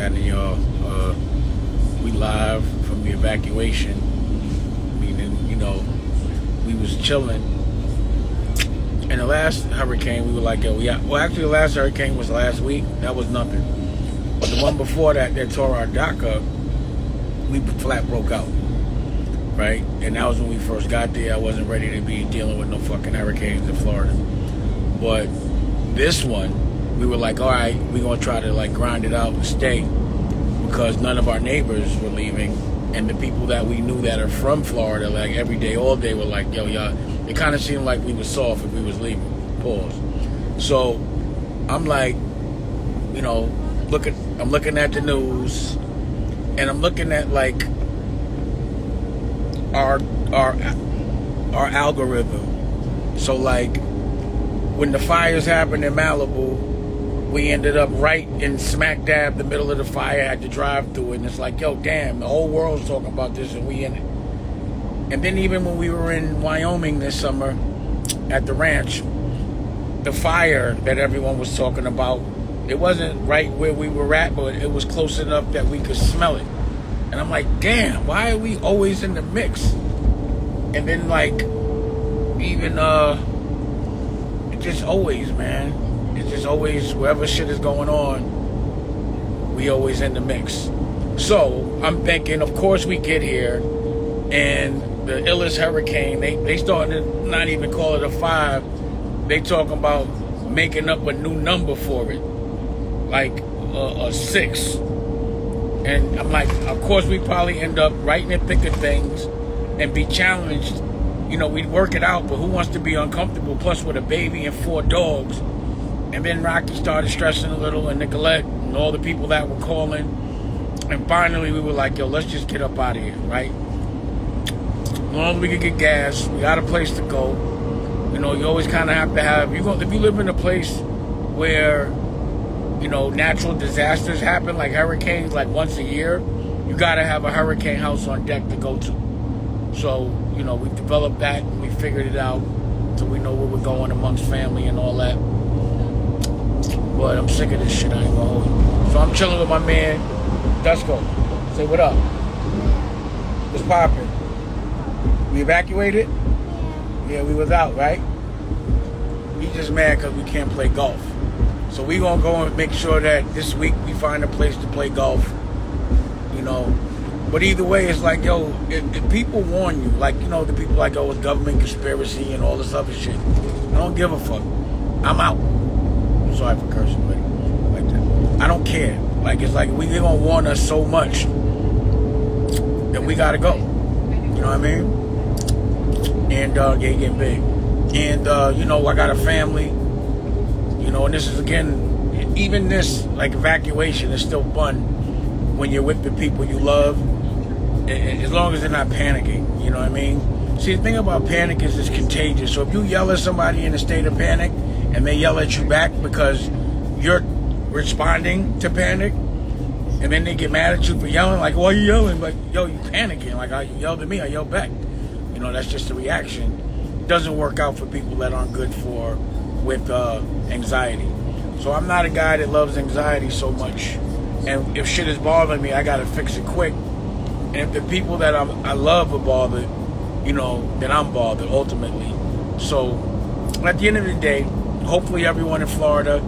happening, y'all? Uh, we live from the evacuation. Meaning, you know, we was chilling. And the last hurricane, we were like, yo, we well, actually, the last hurricane was last week. That was nothing. But the one before that, that tore our dock up, we flat broke out. Right? And that was when we first got there. I wasn't ready to be dealing with no fucking hurricanes in Florida. But this one, we were like, all right, we're to try to like grind it out and stay because none of our neighbors were leaving. And the people that we knew that are from Florida, like every day, all day, were like, yo, y'all, it kind of seemed like we was soft if we was leaving. Pause. So I'm like, you know, looking, I'm looking at the news and I'm looking at like our, our, our algorithm. So like when the fires happened in Malibu, we ended up right in smack dab the middle of the fire. Had to drive through it, and it's like, yo, damn, the whole world's talking about this, and we in it. And then even when we were in Wyoming this summer at the ranch, the fire that everyone was talking about, it wasn't right where we were at, but it was close enough that we could smell it. And I'm like, damn, why are we always in the mix? And then like, even uh, just always, man it's just always wherever shit is going on, we always in the mix. So I'm thinking, of course, we get here, and the illest hurricane. They they starting to not even call it a five. They talking about making up a new number for it, like a, a six. And I'm like, of course, we probably end up right in the thick of things and be challenged. You know, we'd work it out, but who wants to be uncomfortable? Plus, with a baby and four dogs and then Rocky started stressing a little, and Nicolette, and all the people that were calling. And finally, we were like, yo, let's just get up out of here, right? As long as we could get gas, we got a place to go. You know, you always kind of have to have, you go, if you live in a place where, you know, natural disasters happen, like hurricanes, like once a year, you got to have a hurricane house on deck to go to. So, you know, we developed that, we figured it out, so we know where we're going amongst family and all that. But I'm sick of this shit. I ain't gonna hold you. So I'm chilling with my man, Dusko. Say what up. What's popping? We evacuated? Yeah, we was out, right? We just mad because we can't play golf. So we gonna go and make sure that this week we find a place to play golf. You know. But either way, it's like, yo, if, if people warn you, like, you know, the people like, oh, it's government conspiracy and all this other shit. I don't give a fuck. I'm out sorry for cursing, but like that. I don't care. Like it's like we they gonna warn us so much that we gotta go. You know what I mean? And uh, yeah, getting big. And uh, you know, I got a family. You know, and this is again, even this like evacuation is still fun when you're with the people you love, as long as they're not panicking. You know what I mean? See, the thing about panic is it's contagious. So if you yell at somebody in a state of panic, and they yell at you back because you're responding to panic, and then they get mad at you for yelling, like, why are you yelling? Like, yo, you panicking. Like, I yelled at me, I yelled back. You know, that's just a reaction. It doesn't work out for people that aren't good for with uh, anxiety. So I'm not a guy that loves anxiety so much. And if shit is bothering me, I gotta fix it quick. And if the people that I'm, I love are bothered, you know, then I'm bothered ultimately. So at the end of the day, hopefully everyone in Florida,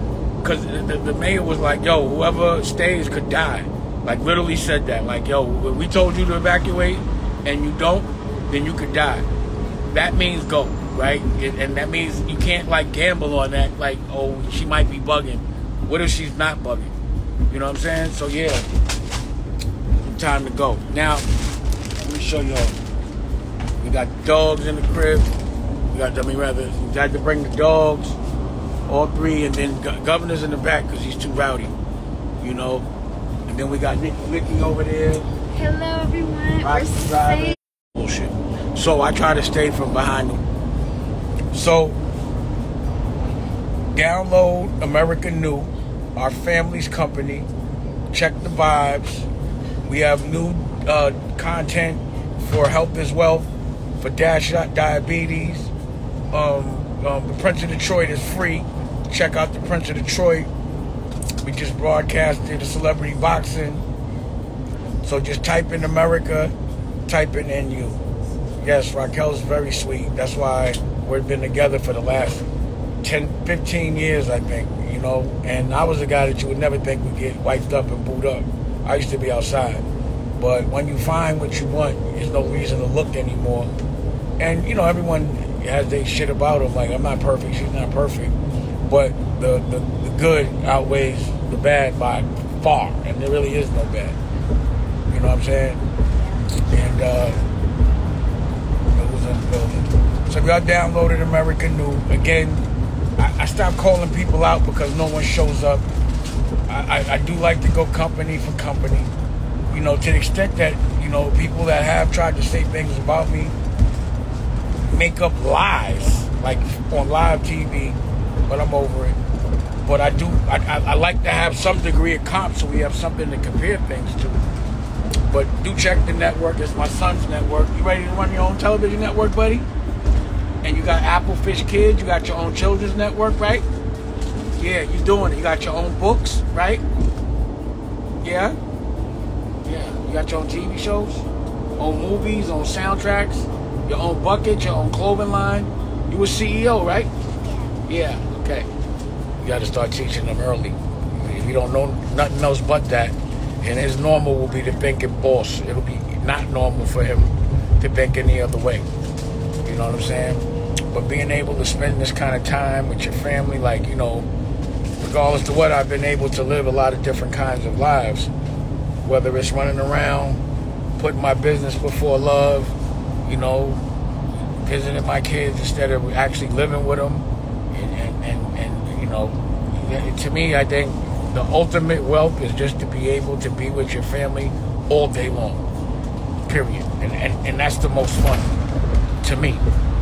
because the, the, mayor was like, yo, whoever stays could die. Like literally said that. Like, yo, we told you to evacuate and you don't, then you could die. That means go, right? And that means you can't like gamble on that. Like, oh, she might be bugging. What if she's not bugging? You know what I'm saying? So yeah, time to go. Now, let me show y'all. We got dogs in the crib. We got, mean, rather, we had to bring the dogs all three, and then governor's in the back because he's too rowdy, you know. And then we got Nick Nicky over there. Hello, everyone. We're. Bullshit. So I try to stay from behind them. So download America Nu, our family's company. Check the vibes. We have new uh, content for Health as Wealth, for Dash Diabetes. Um, um, the Prince of Detroit is free check out the Prince of Detroit. We just broadcasted a celebrity boxing. So just type in America, type in NU. Yes, Raquel's very sweet. That's why we've been together for the last 10, 15 years, I think, you know. And I was a guy that you would never think would get wiped up and booed up. I used to be outside. But when you find what you want, there's no reason to look anymore. And, you know, everyone has their shit about them. Like, I'm not perfect, she's not perfect. But the, the, the good outweighs the bad by far. And there really is no bad. You know what I'm saying? And, uh, it was unbuilding. so if y'all downloaded America Nu, again, I, I stopped calling people out because no one shows up. I, I, I do like to go company for company. You know, to the extent that, you know, people that have tried to say things about me make up lies, like on live TV, but I'm over it. But I do, I, I, I like to have some degree of comp so we have something to compare things to. But do check the network. It's my son's network. You ready to run your own television network, buddy? And you got Applefish Kids. You got your own children's network, right? Yeah, you're doing it. You got your own books, right? Yeah? Yeah. You got your own TV shows, own movies, own soundtracks, your own bucket, your own clothing line. You a CEO, right? Yeah. You got to start teaching them early. If you don't know nothing else but that, and his normal will be to think it boss. It'll be not normal for him to think any other way. You know what I'm saying? But being able to spend this kind of time with your family, like, you know, regardless to what, I've been able to live a lot of different kinds of lives. Whether it's running around, putting my business before love, you know, visiting my kids instead of actually living with them. And, and, and, and know, to me, I think the ultimate wealth is just to be able to be with your family all day long. Period. And, and, and that's the most fun to me.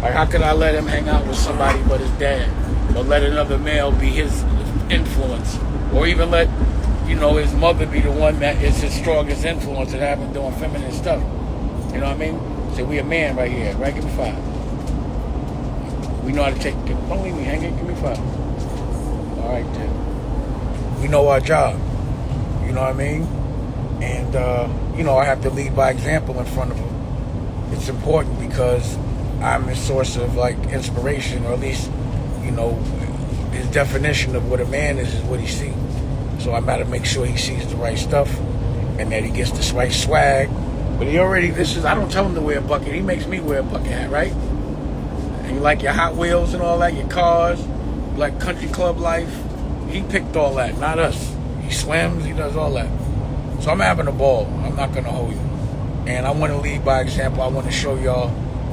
Like, how could I let him hang out with somebody but his dad? Or let another male be his influence? Or even let, you know, his mother be the one that is his strongest influence and have him doing feminine stuff? You know what I mean? Say, we a man right here, right? Give me five. We know how to take, don't leave me hanging, give me five. All right, then we know our job. You know what I mean? And, uh, you know, I have to lead by example in front of them. It's important because I'm a source of, like, inspiration, or at least, you know, his definition of what a man is is what he sees. So I gotta make sure he sees the right stuff and that he gets the right swag. But he already, this is, I don't tell him to wear a bucket. He makes me wear a bucket hat, right? And you like your Hot Wheels and all that, your cars, like country club life he picked all that, not us. He swims, he does all that. So I'm having a ball. I'm not gonna hold you. And I want to lead by example. I want to show y'all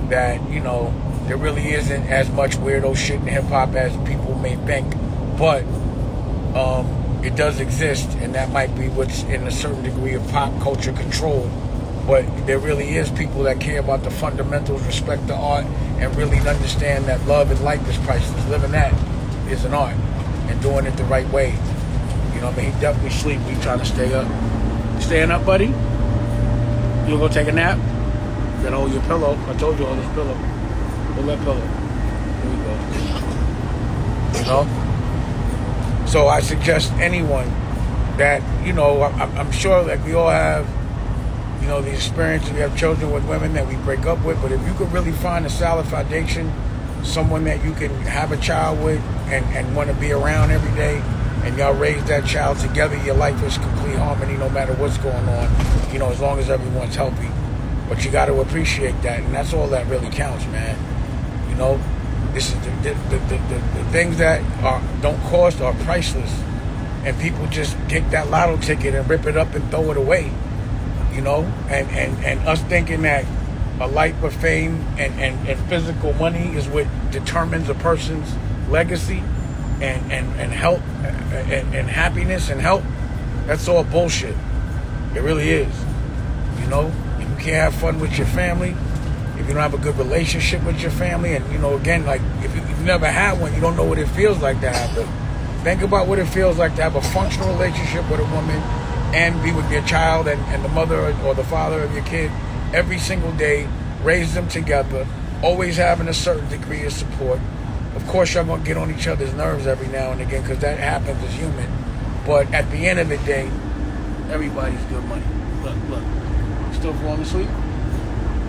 that you know there really isn't as much weirdo shit in hip hop as people may think, but um, it does exist, and that might be what's in a certain degree of pop culture control. But there really is people that care about the fundamentals, respect the art, and really understand that love and life is priceless. Living that is an art and doing it the right way. You know what I mean? He definitely sleep. We trying to stay up. staying up, buddy? You gonna go take a nap? Then hold your pillow. I told you hold this pillow. Hold that pillow. Here we go. You know? So I suggest anyone that, you know, I'm, I'm sure that we all have, you know, the experience. We have children with women that we break up with, but if you could really find a solid foundation someone that you can have a child with and, and want to be around every day and y'all raise that child together, your life is complete harmony no matter what's going on, you know, as long as everyone's healthy. But you got to appreciate that, and that's all that really counts, man. You know, this is the, the, the, the, the things that are don't cost are priceless, and people just take that lotto ticket and rip it up and throw it away, you know, and, and, and us thinking that a life of fame and, and, and physical money is what determines a person's legacy and, and, and health and, and happiness and health, that's all bullshit. It really is. You know, if you can't have fun with your family, if you don't have a good relationship with your family, and you know, again, like if, you, have never had one, you don't know what it feels like to have it. Think about what it feels like to have a functional relationship with a woman and be with your child and, and the mother or the father of your kid every single day, raise them together, always having a certain degree of support. Of course, y'all gonna get on each other's nerves every now and again because that happens as human. But at the end of the day, everybody's good money. Look, look. Still falling asleep?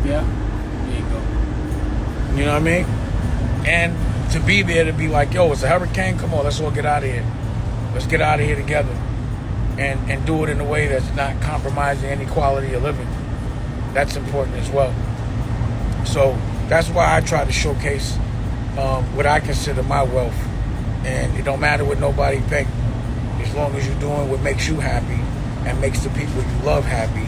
Yeah? There you go. You know what I mean? And to be there to be like, yo, it's a hurricane, come on, let's all get out of here. Let's get out of here together. And and do it in a way that's not compromising any quality of living. That's important as well. So that's why I try to showcase um, what I consider my wealth. And it don't matter what nobody think. As long as you're doing what makes you happy and makes the people you love happy,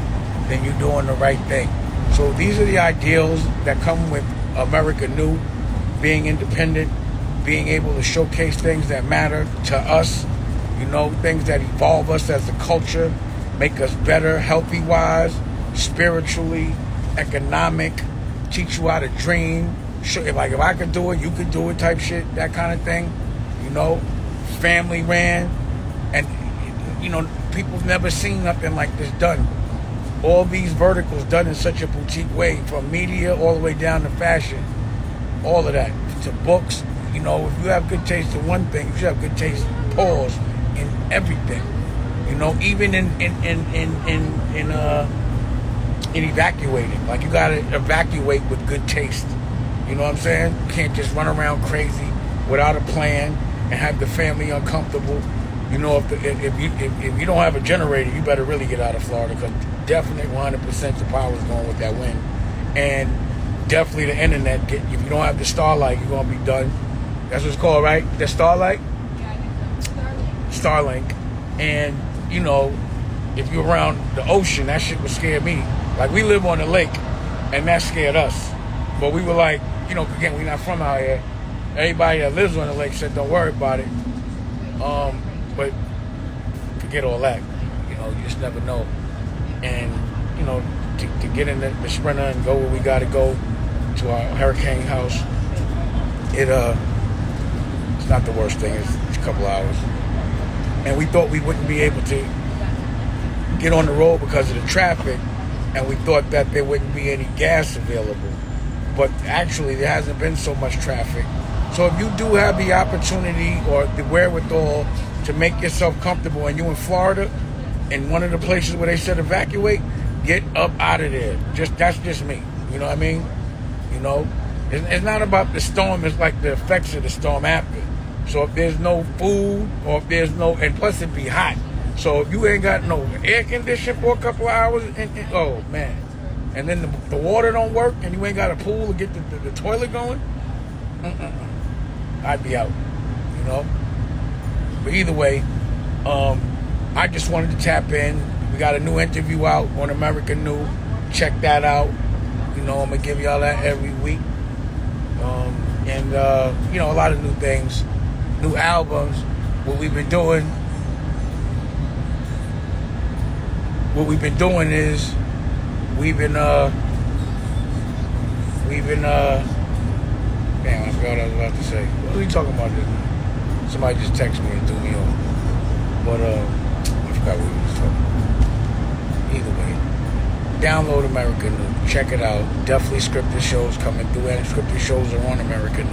then you're doing the right thing. So these are the ideals that come with America Nu, being independent, being able to showcase things that matter to us, you know, things that evolve us as a culture, make us better, healthy wise, spiritually, economic, teach you how to dream. If like if I could do it, you could do it type shit, that kind of thing. You know, family ran, and you know people never seen nothing like this done. All these verticals done in such a boutique way, from media all the way down to fashion, all of that to books. You know, if you have good taste in one thing, you should have good taste. Pause in everything. You know, even in in in in in, in uh in evacuating. Like you gotta evacuate with good taste. You know what I'm saying? You can't just run around crazy without a plan and have the family uncomfortable. You know, if, the, if, you if, if, you don't have a generator, you better really get out of Florida because definitely 100% the power is going with that wind, and definitely the internet. Get, if you don't have the Starlight, you're gonna be done. That's what it's called, right? The Starlight. Starlink. Starlink, and you know, if you're around the ocean, that shit would scare me. Like we live on the lake, and that scared us. But we were like, you know, again, we're not from out here. Everybody that lives on the lake said, don't worry about it. Um, but forget all that. You know, you just never know. And, you know, to, to get in the, the, sprinter and go where we got to go to our hurricane house, it uh, it's not the worst thing. It's, it's a couple hours. And we thought we wouldn't be able to get on the road because of the traffic, and we thought that there wouldn't be any gas available. But actually, there hasn't been so much traffic. So if you do have the opportunity or the wherewithal to make yourself comfortable and you're in Florida in one of the places where they said evacuate, get up out of there. Just that's just me. You know what I mean? You know, it's, it's not about the storm. It's like the effects of the storm after. So if there's no food or if there's no, and plus it'd be hot. So if you ain't got no air conditioning for a couple hours, and, and, oh man, and then the, the, water don't work, and you ain't got a pool to get the, the, the toilet going, I'd be out, you know. But either way, um, I just wanted to tap in. We got a new interview out on America Nu. Check that out. You know, I'm gonna give y'all that every week. Um, and uh, you know, a lot of new things, new albums. What we've been doing what we've been doing is we've been uh we've been uh damn I forgot what I was about to say. What are you talking about this Somebody just texted me and threw me off. But uh I forgot what we was talking about. Either way. Download American. Check it out. Definitely scripted shows coming through and scripted shows are on American.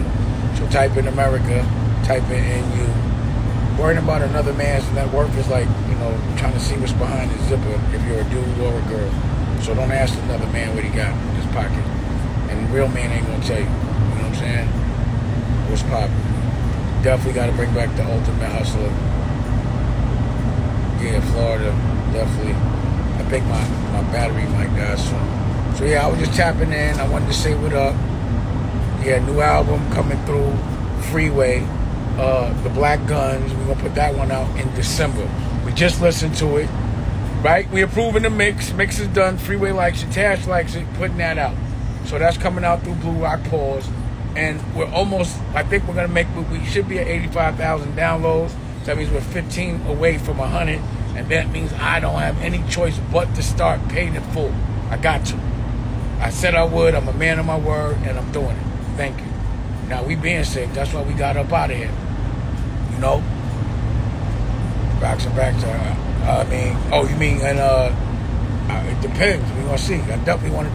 So type in America, type in NU. Worrying about another man's net worth is like you know, trying to see what's behind his zipper if you're a dude or a girl. So don't ask another man what he got in his pocket. And real man ain't gonna tell you. You know what I'm saying? What's poppin'? Definitely gotta bring back the ultimate hustler. Yeah, Florida, definitely. I think my, my battery might die soon. So yeah, I was just tapping in. I wanted to say what up. Yeah, new album coming through, Freeway. Uh, the Black Guns. We're gonna put that one out in December. We just listened to it, right? We approving the mix. Mix is done. Freeway likes it. Tash likes it. Putting that out. So that's coming out through Blue Rock Pause. And we're almost, I think we're to make, we should be at 85,000 downloads. That means we're 15 away from 100. And that means I don't have any choice but to start paying it full. I got to. I said I would. I'm a man of my word, and I'm doing it. Thank you. Now, we being sick. That's why we got up out of here. Rocks and back to, uh, I mean, oh, you mean, and uh, uh, it depends. Going to see. I definitely want to.